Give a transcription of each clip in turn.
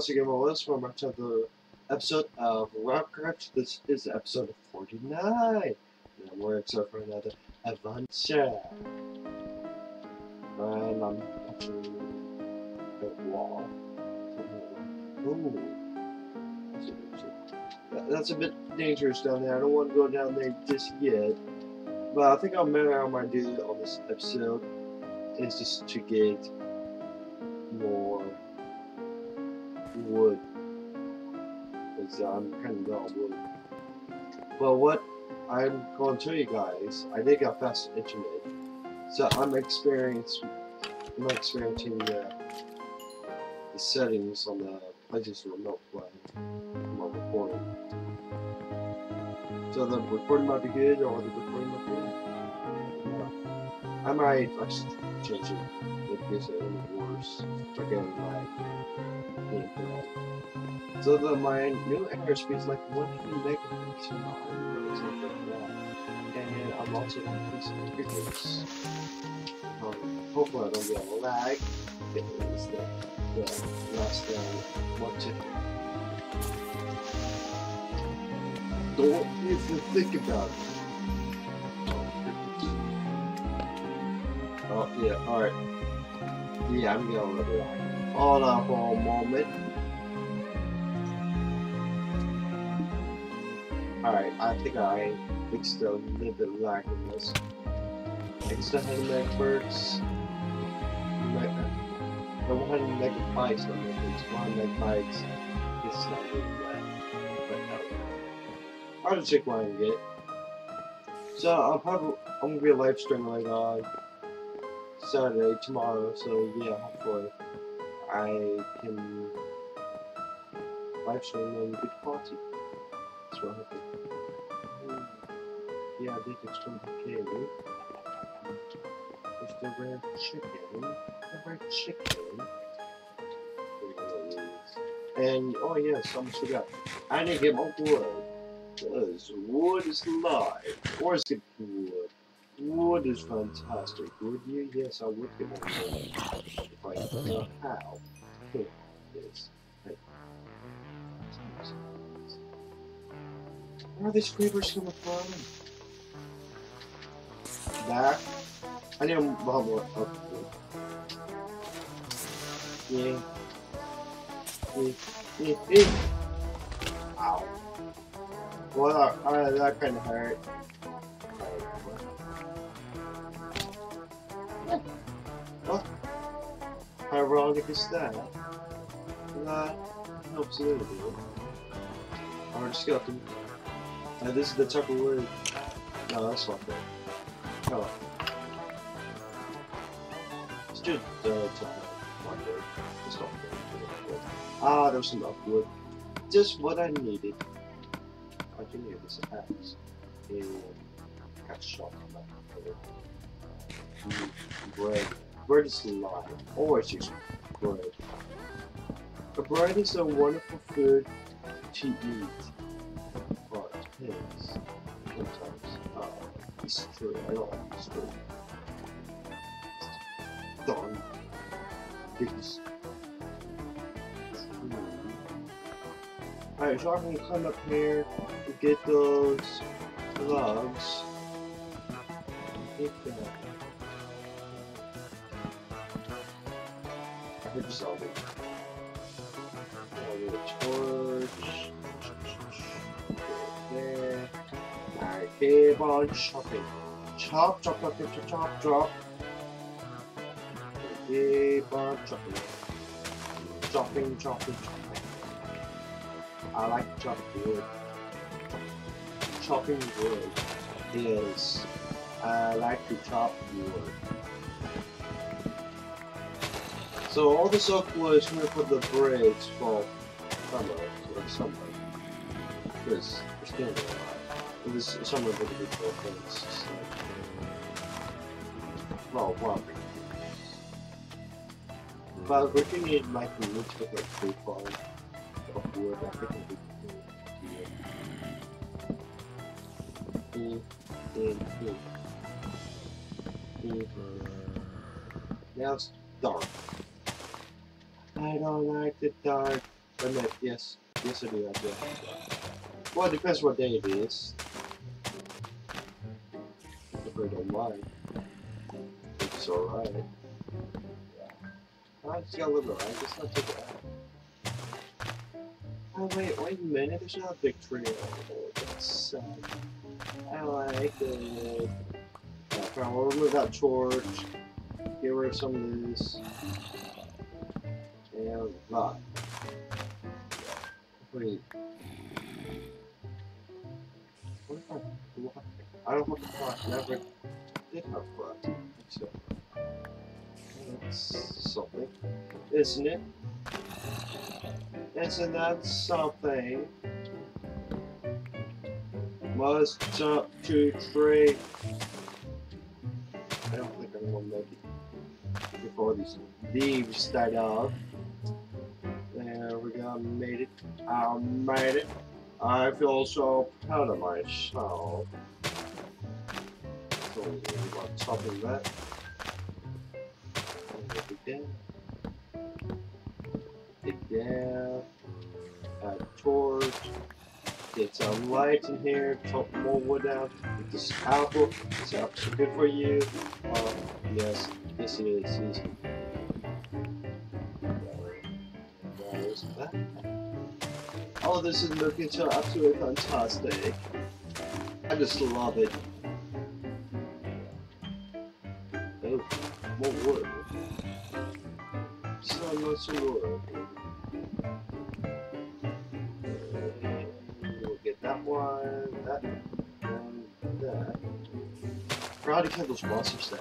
once again, welcome back to another episode of Rabbit Craft. This is episode 49. And we're excited for another adventure. And I'm touching the wall. Ooh. That's a bit dangerous down there. I don't want to go down there just yet. But I think I'll matter I might do on this episode is just to get more wood. Because uh, I'm kind of on wood. Well, what I'm going to tell you guys, I did get fast internet. So I'm experienced, I'm experiencing the, the settings on the PlayStation Remote Play my recording. So the recording might be good, or the recording might be. Yeah. I might actually change it it's any worse. Again, like gameplay. So the my new airspeed is like 100 megabytes per second or something like that. And I'm also increasing graphics. Um, hopefully I don't get a lag. Because the, the last than one to don't even think about it. Oh, yeah, alright. Yeah, I'm getting a little lag. Hold on for a moment. Alright, I think I fixed a little bit lag in this. Extra head megahertz. The 100 megabytes on this, it's 100 megabytes. It's not really bad. But no. I'll just check what I can get. So I'm probably I'm gonna be a live stream like on Saturday tomorrow. So yeah, hopefully I can live stream in good quality. That's what I'm hoping. Hmm. Yeah, I did extreme. There's the red chicken. The red chicken. And oh yes, I almost forgot. I didn't get my wood. Because wood is live. Or is it Wood is fantastic. Would you? Yes, I would get more wood. If I know how. Here it is. Hey. Where are these creepers coming from? Back. I need a more up. Yeah. Yeah. Yeah. Yeah. Ow. Well, uh, that kind of hurt. How ironic is that? That helps a little bit. Alright, skeleton. Uh, this is the type of wood. No, that's not good. Oh. It's just uh, wonder. It's not good. Ah, there's up wood. Just what I needed. I can hear this axe. And got shot on that. Bread is alive. Or it's just bread. A bread is a wonderful food to eat. But is sometimes. Uh, it's true. I don't like this food. Darn. Because. Alright, so I'm gonna climb up here to get those logs. Get that. The. I'll get a torch. There. Alright, keep on chopping. Chop, chop, chop, chop, chop, chop. Keep on chopping. Chopping, chopping, chopping. I like to chop wood. Chopping wood is I like to chop wood. So all this oak wood is to put the bridge for summer or summer because we're still alive. It was summer with the beautiful things. Well, well. But we can need like a little bit of wood, I think it would be. And, and, Now it's dark. I don't like the dark. Admit, yes. Yes, I do. I do. Well, it depends what day it is. If I don't mind. It's alright. Yeah. I just got a little bit. I just not too bad. Oh, wait, wait a minute. There's not a big tree over there. That's sad. I like it. Yeah, we'll remove that torch. Get rid of some of this. And that. Wait. What if I block I don't have to block, never did have block. So that's something. Isn't it? Isn't that something? Must jump to tree. I don't think I'm gonna make it before these leaves died off. Made it. I made it. I feel so proud of myself. So on top of that. Get down. Add torch. Get some lights in here. Chop more wood out. Get this apple. This apple's good for you. Uh, yes, this is. Oh, this is looking so absolutely fantastic. I just love it. Oh, more wood. So much wood. Uh, we'll get that one, that, and that. To kill those monsters down.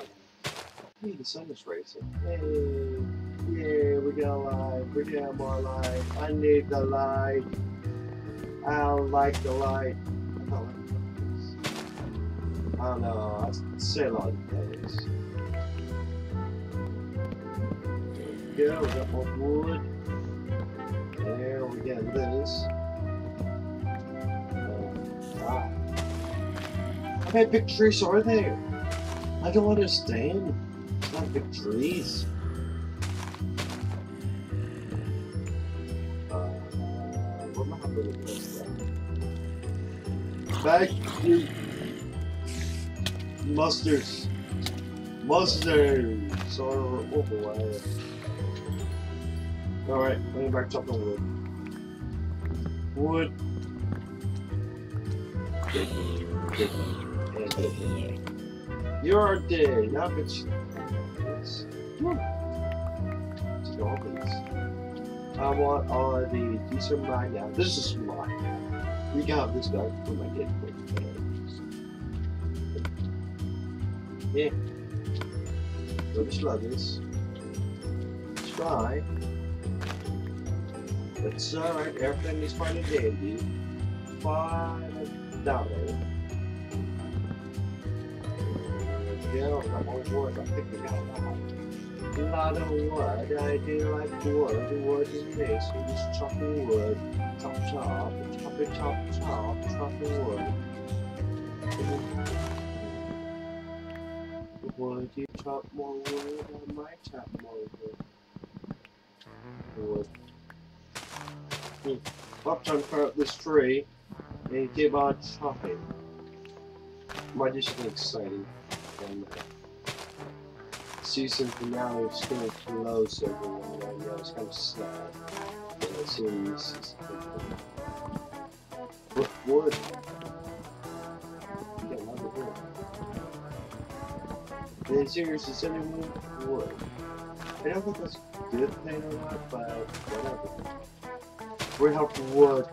Hey, the sun is rising. Hey, yeah, we got light. We got more light. I need the light. I don't like the light. I don't like this. I don't know. I say of things. There we go. We got more wood. There we got this. Ah. How many big trees are there? I don't understand. It's not big trees. Back to mustards. Mustards are overwhelmed. Alright, bring back chopping wood. Wood. You're dead. Now it's. Yes. Let's go this. I want all of the. These are mine now. This is mine. We have this guy for my kid. Yeah. Go to sluggers. Try. It's alright, everything uh, is fine and dandy. Five dollars. Yeah, I'm work. I think we got a lot. Of wood. I do like wood. Wood is nice. We just chopping wood. Chop chop. Chop it chop chop. Chopping wood. Would you chop more wood? I might chop more wood. Wood. Hmm. Up trying to cut this tree and keep on chopping. Might do something exciting. And, season finale is getting close, everyone. I know it's kind of sad. But the series Look wood. Wood. And the series is anyone wood. I don't think that's a good thing or not, but whatever. We have wood.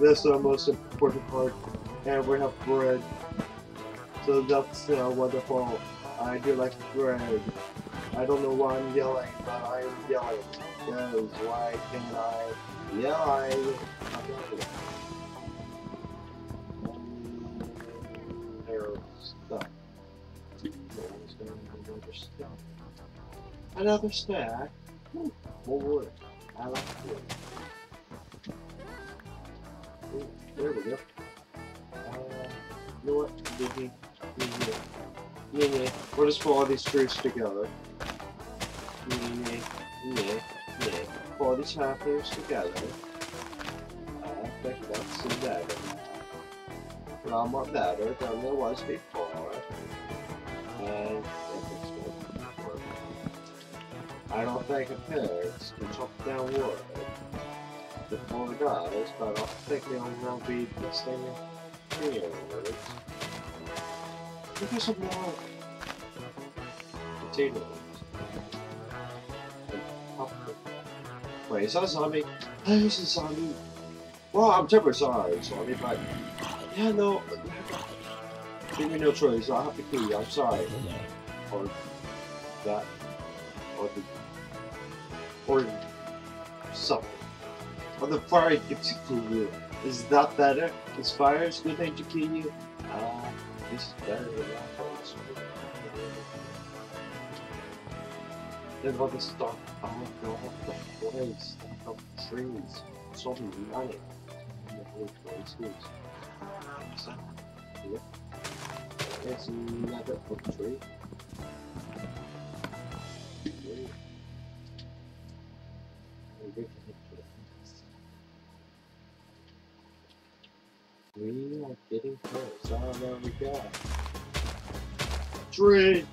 That's the most important part. And we have bread. So that's uh, wonderful. I do like bread. I don't know why I'm yelling, but I'm yelling. Because why can't I yell? Another stack. Ooh, more wood. I like wood. There we go. Uh, you know what? Yeah, yeah. We'll just put all these trees together. Yeah, yeah, yeah. Put all these happenings together. I think that's better. A lot more better than there was before. I don't think it hurts to chop down wood before it does, but I don't think it'll be this thing here. At some more potatoes. Wait, is that a zombie? Oh, it's a zombie. Well, I'm terribly sorry, zombie, but yeah, no, give me no choice. I have to kill you. I'm sorry. Or that, or the, or something. The fire kill you. Is that better? Is good to kill you? Ah, this is better than that. Then what the stuff? Oh god, the place, the trees, so many. In the whole places. So, yeah. There's another tree. Close. Oh, there we go. Tree!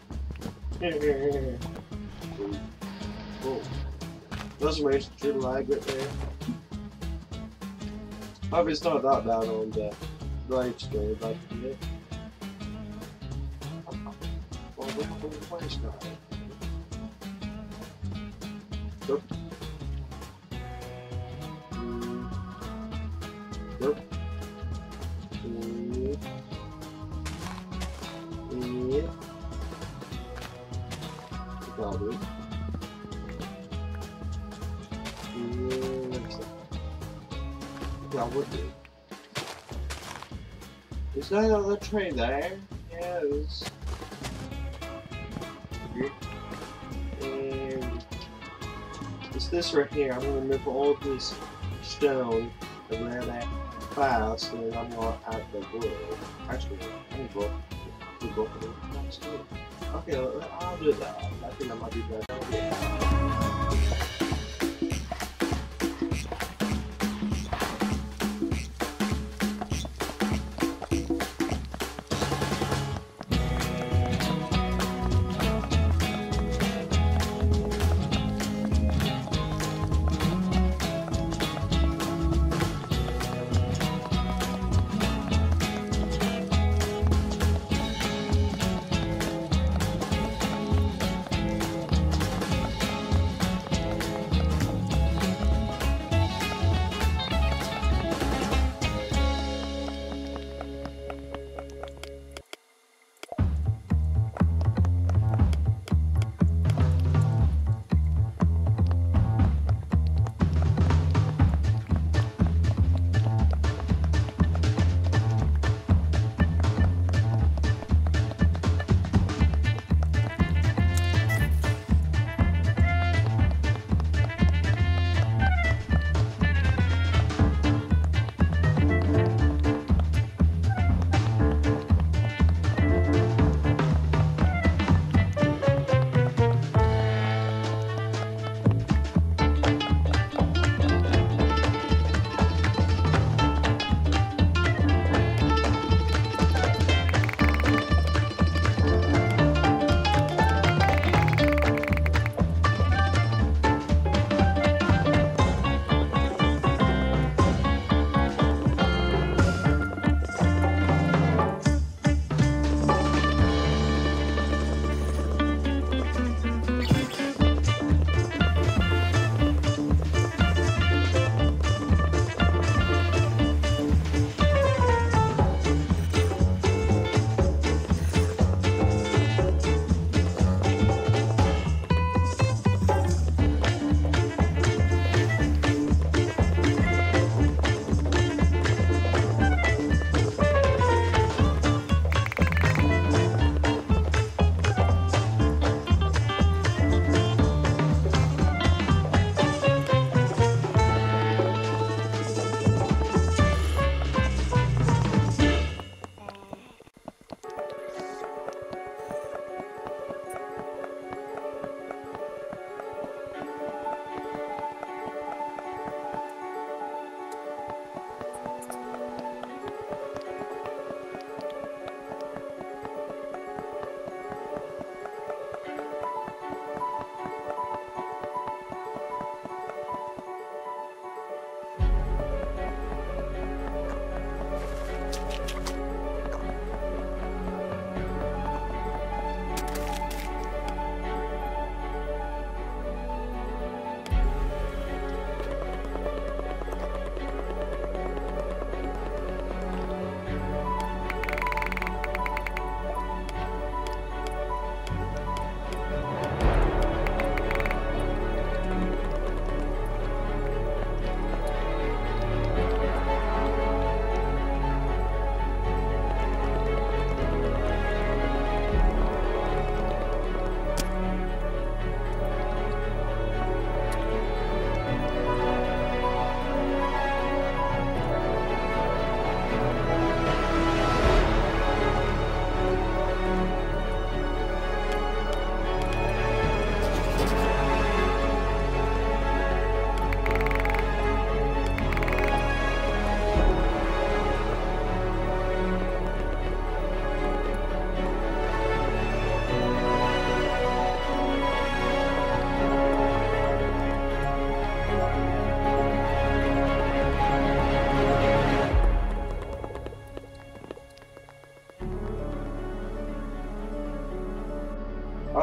oh. That's a tree lag right there. Eh. Hope it's not that bad on the right now. Nope. Nope. That train there? Yes. And it's this right here. I'm gonna move all this stone around that fast, and I'm gonna add the wood. Actually, I'm gonna go do both of them. Okay, I'll do that. I think that might be better.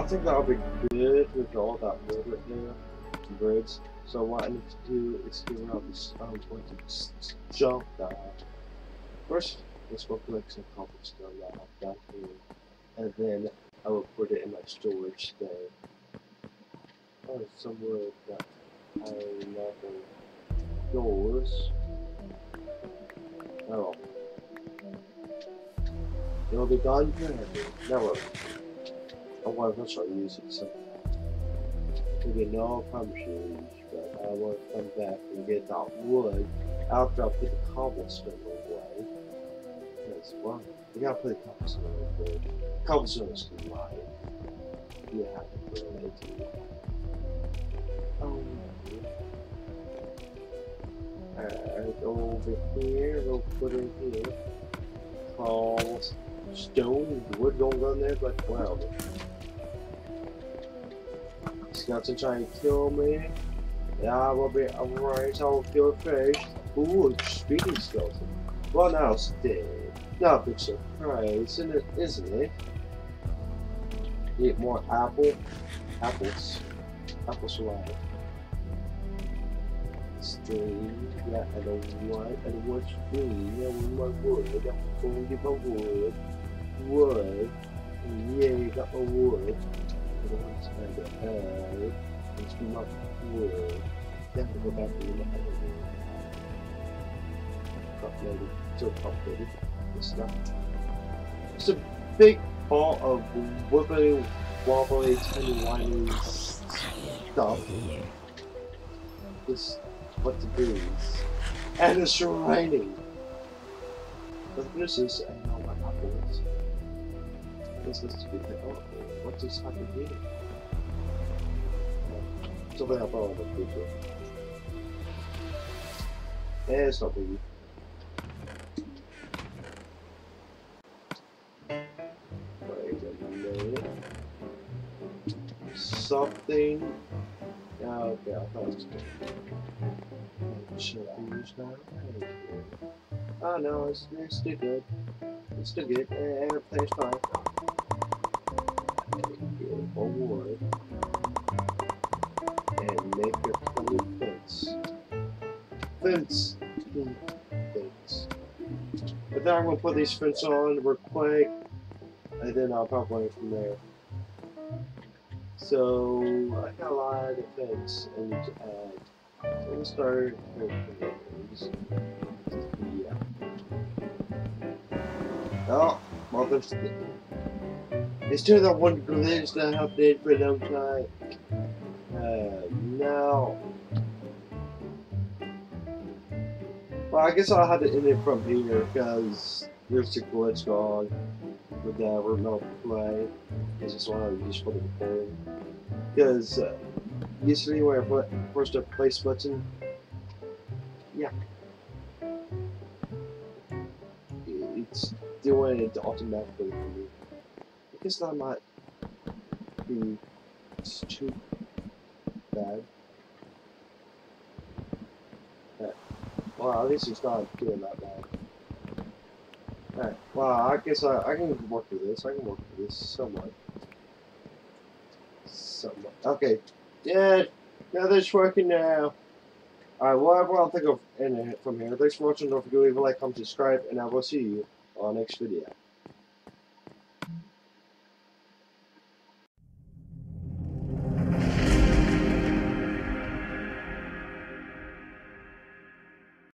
Think that'll be good with all that wood right there, birds. So what I need to do is figure out this. I'm going to jump that. First, let's go collect some cobblestone that I have down here, and then I will put it in my storage thing. Oh, some wood that I never yours. Oh. It'll be done? Here. Never. I want to start using some. Maybe no promises, but I want to come back and get that wood after I put the cobblestone away. Because, well, we gotta put the cobblestone away. Cobblestone is life. Oh, yeah, really do. Oh, Alright, over here, we'll put it here. Call stone wood don't go in there, but wow. Scouts to try and kill me. Yeah, I will be alright, I will kill fish. Ooh, speaking skeleton. Now it's dead. Not a big surprise, isn't it? Eat more apple. Apples. Apples alive stream, yeah, a what, and what stream, yeah, we want wood, I got to get my wood, wood, yeah, you got my wood, then we go back to the other this stuff. It's a big ball of wibbly, wobbly, tiny, whiny stuff. This what to do. And it's raining. But this is uh, I know what happens. This is to be the oh, what is happening here? Something about the future. Yeah, it's not biggie. Wait a minute. Something. Yeah, okay, I thought it was good should I use now? Oh no, it's, it's still good. It's still good. Eh, eh, Everything's fine. Get more wood. Fence! Fence. But then I'm gonna put these fence on real quick. And then I'll probably from there. So I got a lot of fence and uh, so we'll start with yeah. Oh, well, there's, there's still that one glitch that I've been for a long time. Uh, no. Well, I guess I'll have to end it from here because there's a glitch gone with the remote play. I just to just put it recording. Because uh, usually where I put first a place button, yeah, it's doing it automatically for me. I guess that might be too bad. Well, at least it's not doing that bad. Alright, well, I guess I, I can work with this. I can work with this somewhat. Somewhat. Okay, yeah, now that's working now. Alright, well, I'll think of it from here. Thanks for watching. Don't forget to leave a like, comment, subscribe, and I will see you on next video.